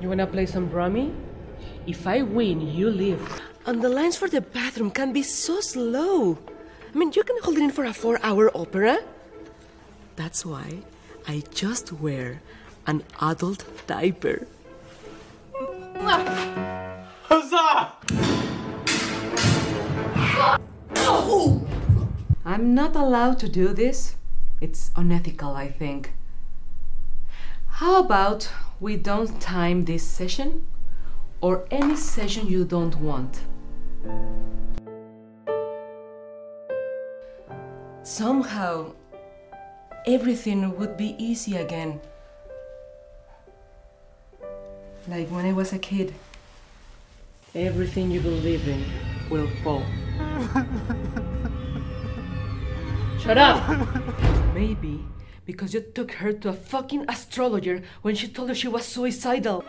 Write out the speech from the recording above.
You wanna play some rummy? If I win, you leave. And the lines for the bathroom can be so slow. I mean, you can hold it in for a four hour opera. That's why I just wear an adult diaper. Huzzah! I'm not allowed to do this. It's unethical, I think. How about we don't time this session or any session you don't want? Somehow, everything would be easy again. Like when I was a kid. Everything you believe in will fall. Shut up! Maybe because you took her to a fucking astrologer when she told you she was suicidal.